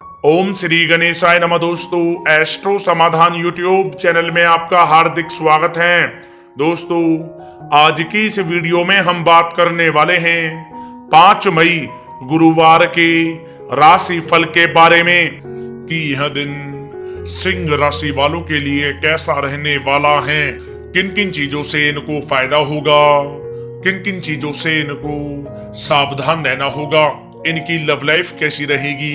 ओम श्री गणेशाय नमः दोस्तों एस्ट्रो समाधान यूट्यूब चैनल में आपका हार्दिक स्वागत है। दोस्तों, आज की इस वीडियो में हम बात करने वाले हैं पाँच मई गुरुवार के राशि फल के बारे में कि यह दिन सिंह राशि वालों के लिए कैसा रहने वाला है किन किन चीज़ों से इनको फ़ायदा होगा किन किन चीज़ों से इनको सावधान रहना होगा, इनकी लव लाइफ कैसी रहेगी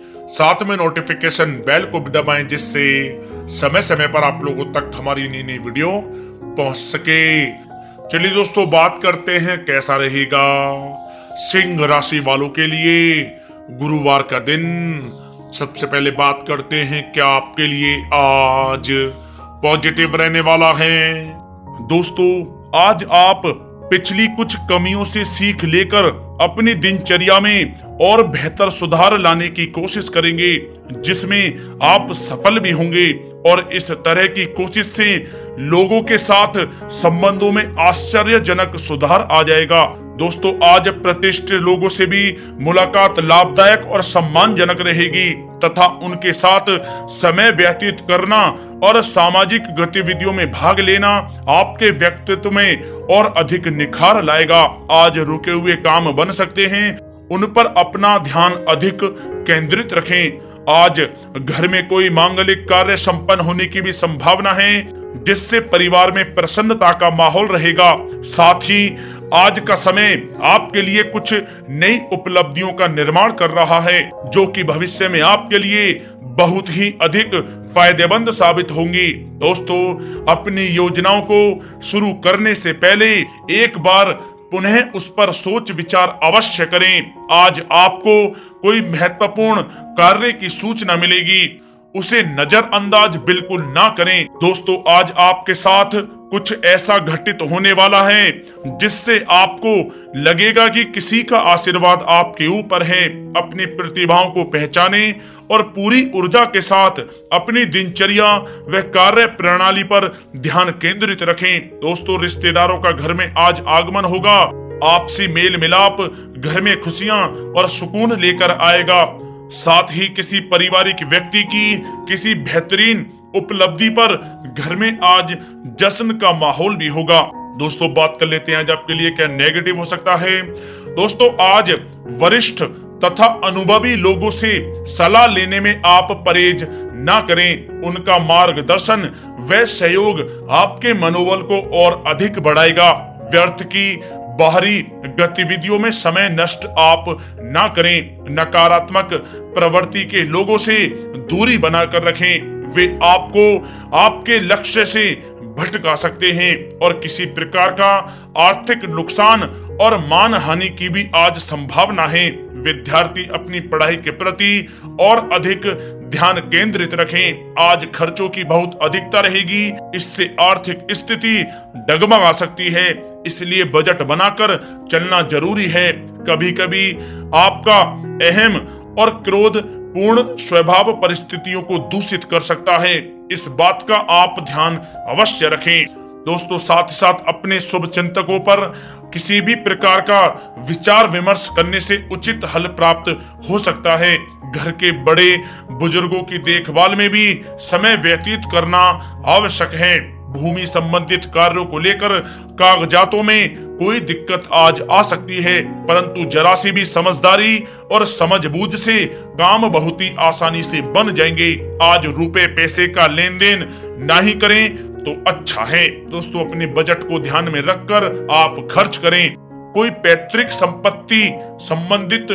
साथ में नोटिफिकेशन बेल को भी दबाएँ, जिससे समय समय पर आप लोगों तक हमारी नई नई वीडियो पहुँच सके। चलिए दोस्तों, बात करते हैं, कैसा रहेगा सिंह राशि वालों के लिए गुरुवार का दिन। सबसे पहले बात करते हैं, क्या आपके लिए आज पॉजिटिव रहने वाला है? दोस्तों, आज आप पिछली कुछ कमियों से सीख लेकर अपनी दिनचर्या में और बेहतर सुधार लाने की कोशिश करेंगे, जिसमें आप सफल भी होंगे और इस तरह की कोशिश से लोगों के साथ संबंधों में आश्चर्यजनक सुधार आ जाएगा। दोस्तों, आज प्रतिष्ठित लोगों से भी मुलाकात लाभदायक और सम्मानजनक रहेगी तथा उनके साथ समय व्यतीत करना और सामाजिक गतिविधियों में भाग लेना आपके व्यक्तित्व में और अधिक निखार लाएगा। आज रुके हुए काम बन सकते हैं, उन पर अपना ध्यान अधिक केंद्रित रखें। आज घर में कोई मांगलिक कार्य संपन्न होने की भी संभावना है जिससे परिवार में प्रसन्नता का माहौल रहेगा। साथ ही आज का समय आपके लिए कुछ नई उपलब्धियों का निर्माण कर रहा है, जो कि भविष्य में आपके लिए बहुत ही अधिक फ़ायदेमंद साबित होंगी। दोस्तों, अपनी योजनाओं को शुरू करने से पहले एक बार पुनः उस पर सोच विचार अवश्य करें। आज आपको कोई महत्वपूर्ण कार्य की सूचना मिलेगी। उसे नजरअंदाज बिल्कुल ना करें। दोस्तों, आज आपके साथ कुछ ऐसा घटित होने वाला है, जिससे आपको लगेगा कि किसी का आशीर्वाद आपके ऊपर है। अपनी प्रतिभाओं को पहचाने और पूरी ऊर्जा के साथ अपनी दिनचर्या व कार्य प्रणाली पर ध्यान केंद्रित रखें। दोस्तों, रिश्तेदारों का घर में आज आगमन होगा। आपसी मेल मिलाप घर में खुशियाँ और सुकून लेकर आएगा। साथ ही किसी पारिवारिक व्यक्ति की किसी बेहतरीन उपलब्धि पर घर में आज जश्न का माहौल भी होगा। दोस्तों, बात कर लेते हैं आज आपके लिए क्या नेगेटिव हो सकता है। दोस्तों, आज वरिष्ठ तथा अनुभवी लोगों से सलाह लेने में आप परहेज ना करें। उनका मार्गदर्शन व सहयोग आपके मनोबल को और अधिक बढ़ाएगा। व्यर्थ की बाहरी गतिविधियों में समय नष्ट आप ना करें। नकारात्मक प्रवृत्ति के लोगों से दूरी बनाकर रखें। वे आपको आपके लक्ष्य से भटका सकते हैं और किसी प्रकार का आर्थिक नुकसान और मान हानि की भी आज संभावना है। विद्यार्थी अपनी पढ़ाई के प्रति और अधिक ध्यान केंद्रित रखें। आज खर्चों की बहुत अधिकता रहेगी। इससे आर्थिक स्थिति डगमगा सकती है। इसलिए बजट बनाकर चलना ज़रूरी है। कभी कभी आपका अहम और क्रोध पूर्ण स्वभाव परिस्थितियों को दूषित कर सकता है। इस बात का आप ध्यान अवश्य रखें। दोस्तों, साथ ही साथ अपने शुभ चिंतकों पर किसी भी प्रकार का विचार विमर्श करने से उचित हल प्राप्त हो सकता है। घर के बड़े बुज़ुर्गों की देखभाल में भी समय व्यतीत करना आवश्यक है। भूमि संबंधित कार्यों को लेकर कागजातों में कोई दिक्कत आज आ सकती है, परंतु जरा सी भी समझदारी और समझबूझ से काम बहुत ही आसानी से बन जाएँगे। आज रुपए, पैसे का लेन देन ना ही करें तो अच्छा है। दोस्तों, अपने बजट को ध्यान में रखकर आप खर्च करें। कोई पैतृक संपत्ति संबंधित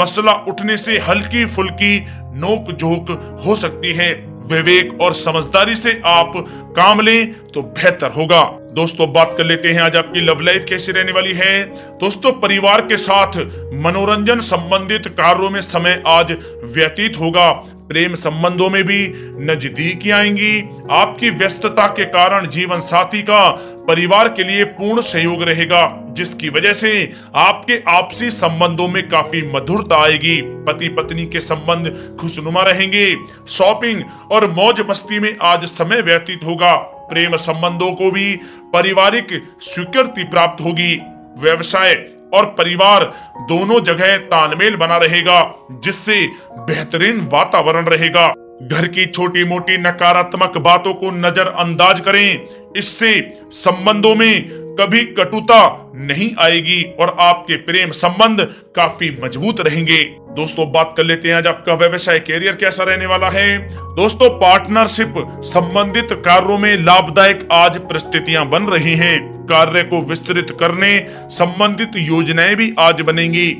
मसला उठने से हल्की फुल्की नोक झोंक हो सकती है। विवेक और समझदारी से आप काम लें तो बेहतर होगा। दोस्तों, बात कर लेते हैं आज आपकी लव लाइफ कैसी रहने वाली है। दोस्तों, परिवार के साथ मनोरंजन संबंधित कार्यों में समय आज व्यतीत होगा। प्रेम संबंधों में भी नजदीकी आएँगी। आपकी व्यस्तता के कारण जीवन साथी का परिवार के लिए पूर्ण सहयोग रहेगा, जिसकी वजह से आपके आपसी संबंधों में काफ़ी मधुरता आएगी। पति पत्नी के संबंध खुशनुमा रहेंगे। शॉपिंग और मौज मस्ती में आज समय व्यतीत होगा। प्रेम संबंधों को भी पारिवारिक स्वीकृति प्राप्त होगी। व्यवसाय और परिवार दोनों जगह तालमेल बना रहेगा, जिससे बेहतरीन वातावरण रहेगा। घर की छोटी मोटी नकारात्मक बातों को नजरअंदाज करें। इससे संबंधों में कभी कटुता नहीं आएगी और आपके प्रेम संबंध काफ़ी मज़बूत रहेंगे। दोस्तों, बात कर लेते हैं आज आपका व्यवसाय कैरियर कैसा रहने वाला है। दोस्तों पार्टनरशिप संबंधित कार्यों में लाभदायक आज परिस्थितियाँ बन रही हैं। कार्य को विस्तृत करने संबंधित योजनाएँ भी आज बनेंगी।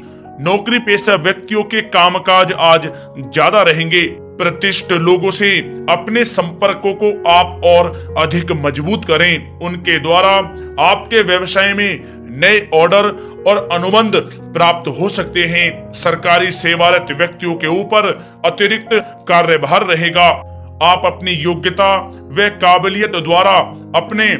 नौकरी पेशा व्यक्तियों के कामकाज आज ज़्यादा रहेंगे। प्रतिष्ठ लोगों से अपने संपर्कों को आप और अधिक मज़बूत करें। उनके द्वारा आपके व्यवसाय में नए ऑर्डर और अनुबंध प्राप्त हो सकते हैं। सरकारी सेवारत व्यक्तियों के ऊपर अतिरिक्त कार्यभार रहेगा। आप अपनी योग्यता व काबिलियत द्वारा अपने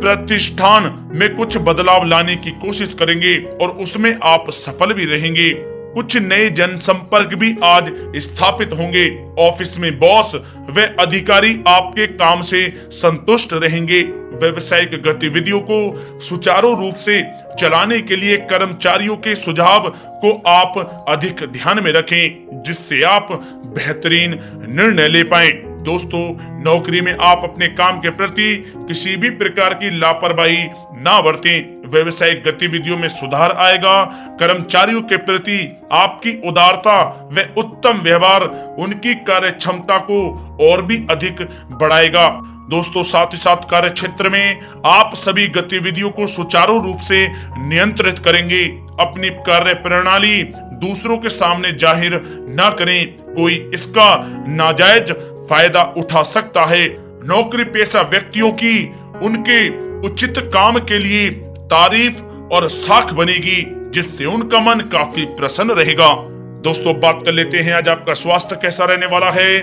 प्रतिष्ठान में कुछ बदलाव लाने की कोशिश करेंगे और उसमें आप सफल भी रहेंगे। कुछ नए जनसंपर्क भी आज स्थापित होंगे। ऑफ़िस में बॉस व अधिकारी आपके काम से संतुष्ट रहेंगे। व्यवसायिक गतिविधियों को सुचारू रूप से चलाने के लिए कर्मचारियों के सुझाव को आप अधिक ध्यान में रखें, जिससे आप बेहतरीन निर्णय ले पाएँ। दोस्तों, नौकरी में आप अपने काम के प्रति किसी भी प्रकार की लापरवाही ना बरतें। व्यवसायिक गतिविधियों में सुधार आएगा। कर्मचारियों के प्रति आपकी उदारता व उत्तम व्यवहार उनकी कार्य क्षमता को और भी अधिक बढ़ाएगा। दोस्तों, साथ ही साथ कार्य क्षेत्र में आप सभी गतिविधियों को सुचारू रूप से नियंत्रित करेंगे। अपनी कार्य प्रणाली दूसरों के सामने ज़ाहिर न करें। कोई इसका नाजायज फ़ायदा उठा सकता है। नौकरी पेशा व्यक्तियों की, उनके उचित काम के लिए तारीफ़ और साख बनेगी, जिससे उनका मन काफ़ी प्रसन्न रहेगा। दोस्तों, बात कर लेते हैं, आज आपका स्वास्थ्य कैसा रहने वाला है।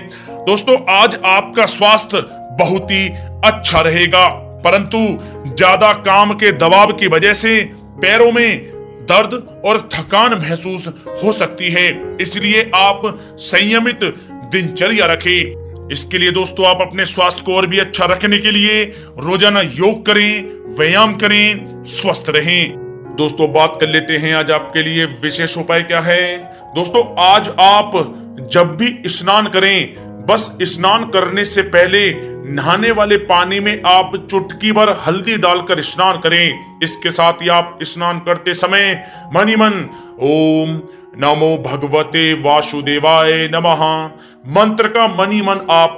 दोस्तों, आज आपका स्वास्थ्य बहुत ही अच्छा रहेगा, परंतु ज़्यादा काम के दबाव की वजह से पैरों में दर्द और थकान महसूस हो सकती है। इसलिए आप संयमित दिनचर्या रखें। इसके लिए दोस्तों, आप अपने स्वास्थ्य को और भी अच्छा रखने के लिए रोज़ाना योग करें, व्यायाम करें, स्वस्थ रहें। दोस्तों, बात कर लेते हैं आज आपके लिए विशेष उपाय क्या है। दोस्तों, आज आप जब भी स्नान करें, बस स्नान करने से पहले नहाने वाले पानी में आप चुटकी भर हल्दी डालकर स्नान करें। इसके साथ ही आप स्नान करते समय मनी मन ओम नमो भगवते वासुदेवाय नमः। मंत्र का मनी मन आप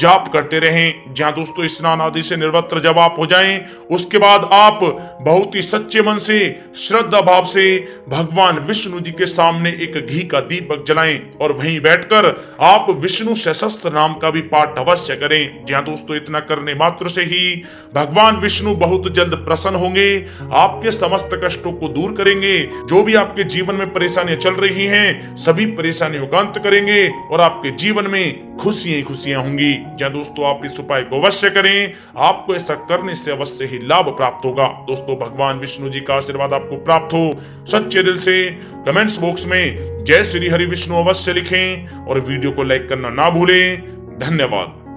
जाप करते रहें। जहाँ दोस्तों स्नान आदि से निर्वत्र जब आप हो जाएँ, उसके बाद आप बहुत ही सच्चे मन से, श्रद्धा भाव से भगवान विष्णु जी के सामने एक घी का दीपक जलाएँ और वहीं बैठकर आप विष्णु सशस्त्र नाम का भी पाठ अवश्य करें। जहाँ दोस्तों इतना करने मात्र से ही भगवान विष्णु बहुत जल्द प्रसन्न होंगे। आपके समस्त कष्टों को दूर करेंगे। जो भी आपके जीवन में परेशानियाँ चल रही हैं, सभी परेशानियों का अंत करेंगे और आपके जीवन में खुशियाँ खुशियाँ होंगी। या दोस्तों, आप इस उपाय को अवश्य करें। आपको ऐसा करने से अवश्य ही लाभ प्राप्त होगा। दोस्तों, भगवान विष्णु जी का आशीर्वाद आपको प्राप्त हो। सच्चे दिल से कमेंट्स बॉक्स में जय श्री हरि विष्णु अवश्य लिखें और वीडियो को लाइक करना ना भूलें। धन्यवाद।